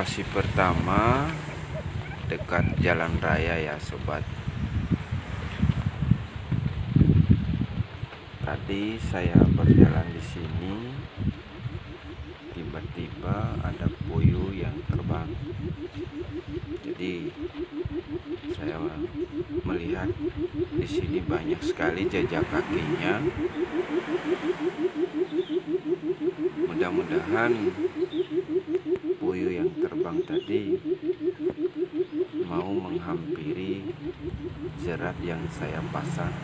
Lokasi pertama dekat jalan raya ya sobat. Tadi saya berjalan di sini, tiba-tiba ada puyuh yang terbang. Jadi saya melihat di sini banyak sekali jejak kakinya. Mudah-mudahan puyuh yang terbang tadi mau menghampiri jerat yang saya pasang.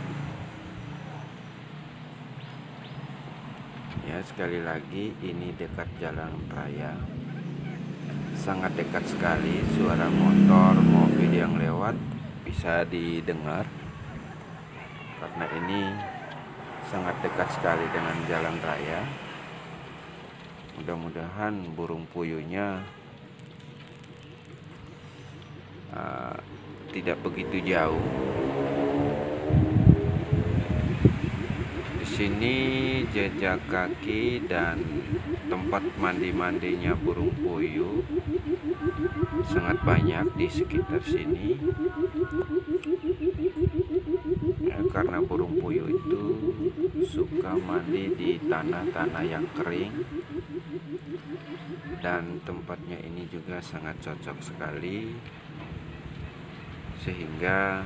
Ya, sekali lagi ini dekat jalan raya. Sangat dekat sekali suara motor, mobil yang lewat bisa didengar. Karena ini sangat dekat sekali dengan jalan raya. Mudah-mudahan burung puyuhnya uh, tidak begitu jauh. Di sini jejak kaki dan tempat mandi-mandinya burung puyuh. Sangat banyak di sekitar sini. Ya, karena burung puyuh itu suka mandi di tanah-tanah yang kering. Dan tempatnya ini juga sangat cocok sekali. Sehingga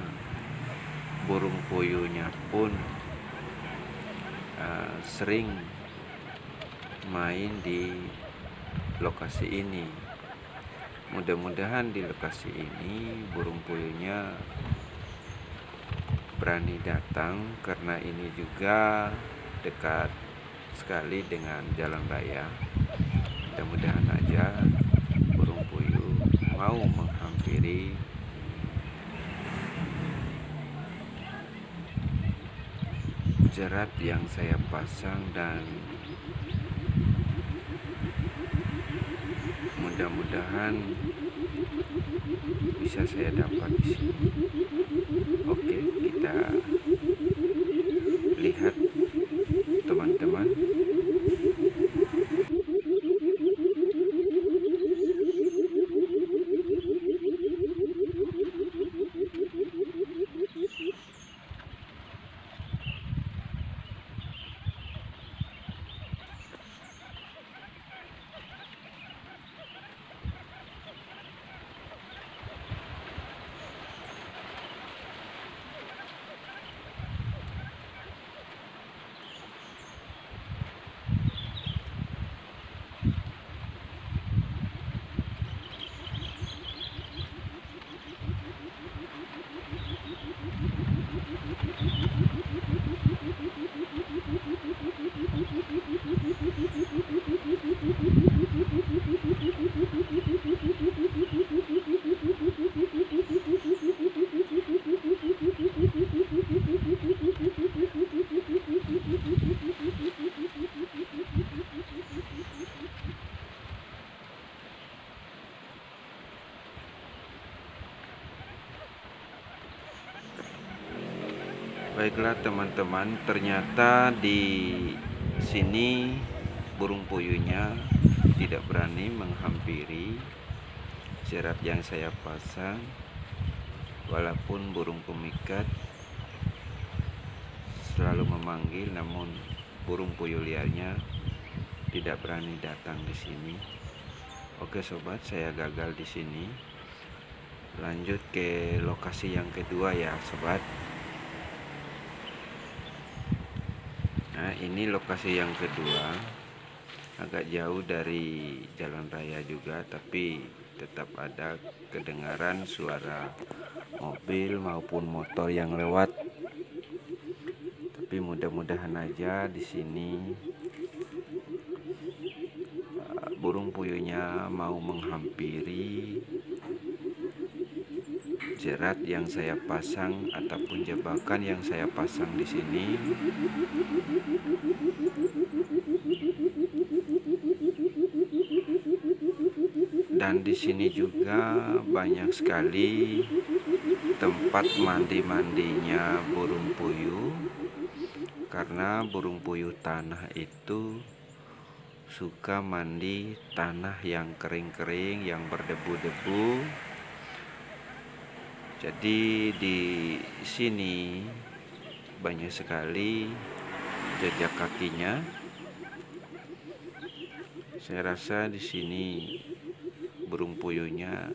burung puyuhnya pun sering main di lokasi ini. Mudah-mudahan di lokasi ini burung puyuhnya berani datang karena ini juga dekat sekali dengan jalan raya. Mudah-mudahan aja burung puyuh mau menghampiri jerat yang saya pasang dan mudah-mudahan bisa saya dapat di sini. Oke, kita Baiklah teman-teman, ternyata di sini burung puyuhnya tidak berani menghampiri jerat yang saya pasang. Walaupun burung pemikat selalu memanggil, namun burung puyuh liarnya tidak berani datang di sini. Oke sobat, saya gagal di sini. Lanjut ke lokasi yang kedua ya sobat. Nah, ini lokasi yang kedua. Agak jauh dari jalan raya juga, tapi tetap ada kedengaran suara mobil maupun motor yang lewat. Tapi mudah-mudahan aja di sini uh, burung puyuhnya mau menghampiri jerat yang saya pasang ataupun jebakan yang saya pasang di sini. Dan di sini juga banyak sekali tempat mandi-mandinya burung puyuh. Karena burung puyuh tanah itu suka mandi tanah yang kering-kering yang berdebu-debu jadi di sini banyak sekali jejak kakinya. Saya rasa di sini burung puyuhnya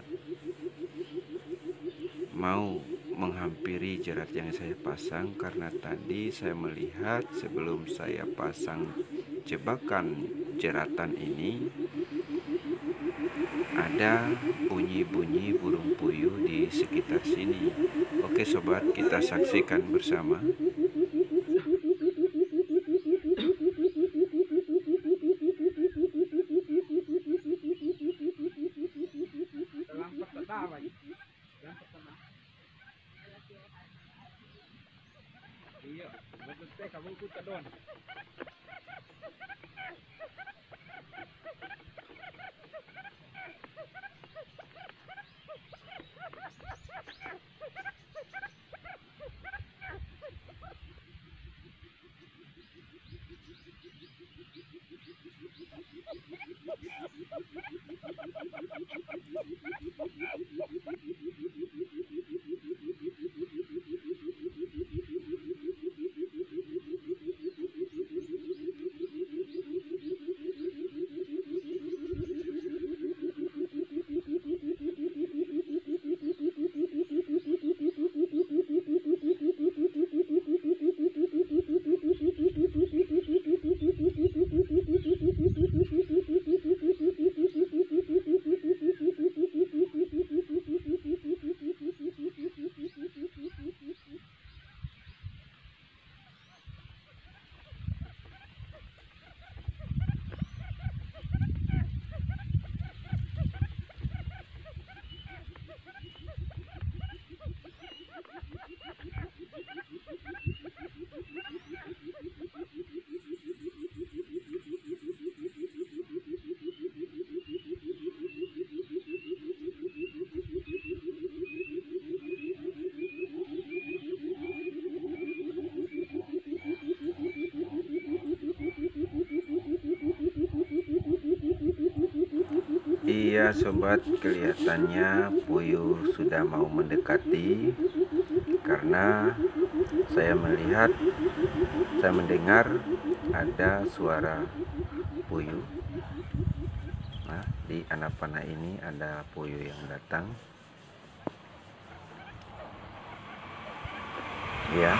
mau menghampiri jerat yang saya pasang karena tadi saya melihat sebelum saya pasang jebakan jeratan ini ada bunyi-bunyi burung puyuh di sekitar sini. Oke sobat, kita saksikan bersama. Iya. Iya sobat kelihatannya puyuh sudah mau mendekati karena saya melihat saya mendengar ada suara puyuh nah di anak panah ini ada puyuh yang datang. Ya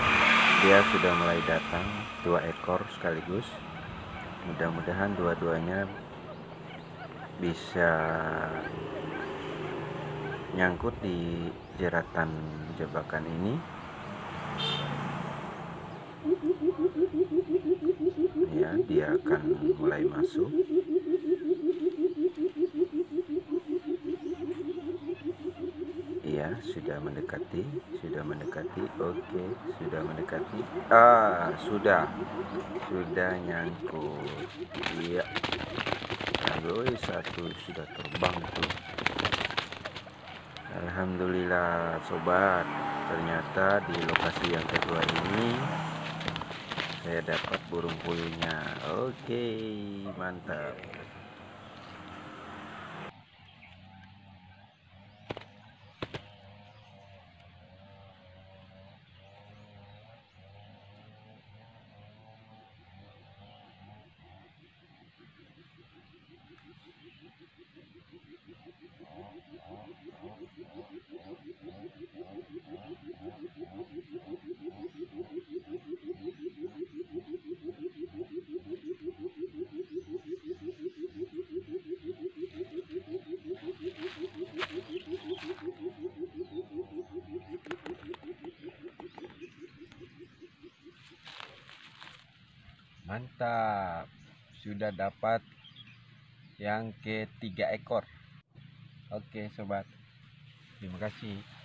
dia sudah mulai datang dua ekor sekaligus. Mudah-mudahan dua-duanya bisa nyangkut di jeratan jebakan ini. Ya dia akan mulai masuk. Iya sudah mendekati sudah mendekati. Oke sudah mendekati. Ah sudah. Sudah nyangkut. Iya Aduh, satu sudah terbang tuh. Alhamdulillah sobat, ternyata di lokasi yang kedua ini saya dapat burung puyuhnya. Oke, mantap. Mantap, sudah dapat yang ketiga ekor. Oke sobat, terima kasih.